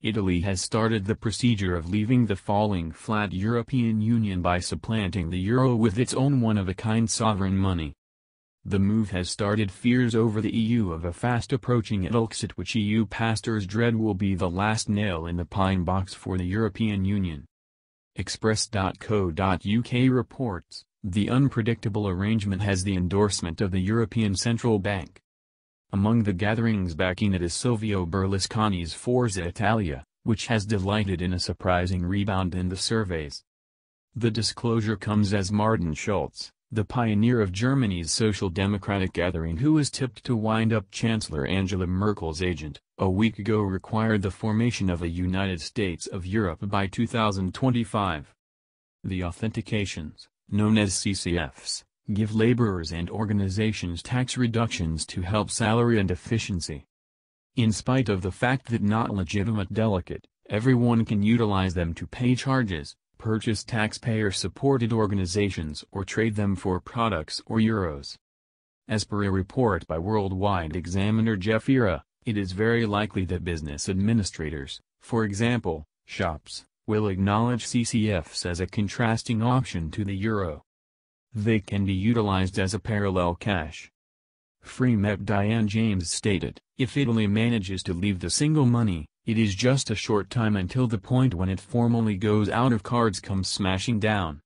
Italy has started the procedure of leaving the falling flat European Union by supplanting the euro with its own one-of-a-kind sovereign money. The move has started fears over the EU of a fast-approaching Italexit which EU pastors dread will be the last nail in the pine box for the European Union. Express.co.uk reports, the unpredictable arrangement has the endorsement of the European Central Bank. Among the gatherings backing it is Silvio Berlusconi's Forza Italia, which has delighted in a surprising rebound in the surveys. The disclosure comes as Martin Schulz, the pioneer of Germany's social democratic gathering who was tipped to wind up Chancellor Angela Merkel's agent, a week ago required the formation of a United States of Europe by 2025. The authentications, known as CCFs, give laborers and organizations tax reductions to help salary and efficiency. In spite of the fact that not legitimate delegate, everyone can utilize them to pay charges, purchase taxpayer-supported organizations or trade them for products or euros. As per a report by Worldwide Examiner Jeff Ira, it is very likely that business administrators, for example, shops, will acknowledge CCFs as a contrasting option to the euro. They can be utilized as a parallel cash. Free MEP Diane James stated, if Italy manages to leave the single money, it is just a short time until the point when it formally goes out of cards comes smashing down.